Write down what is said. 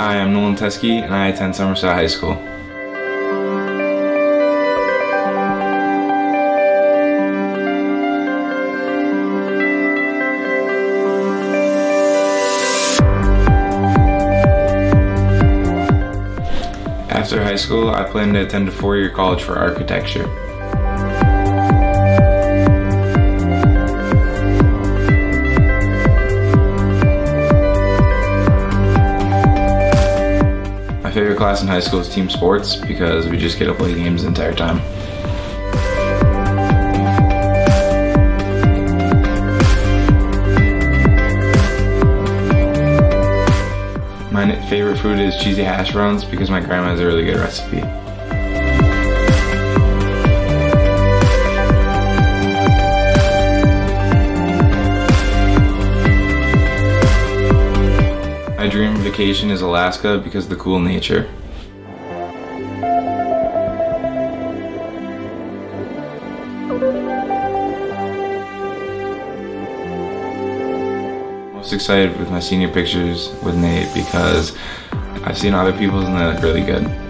Hi, I'm Nolan Teskey and I attend Somerset High School. After high school, I plan to attend a four-year college for architecture. Favorite class in high school is team sports because we just get to play games the entire time. My favorite food is cheesy hash browns because my grandma has a really good recipe. My dream vacation is Alaska because of the cool nature. Most excited with my senior pictures with Nate because I've seen other people's and they look really good.